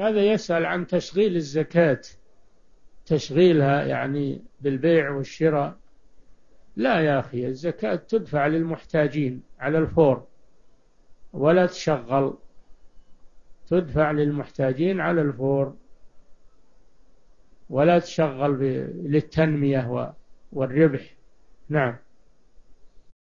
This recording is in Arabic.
هذا يسأل عن تشغيل الزكاة. تشغيلها يعني بالبيع والشراء. لا يا أخي الزكاة تدفع للمحتاجين على الفور. ولا تشغل تدفع للمحتاجين على الفور. ولا تشغل للتنمية والربح. نعم.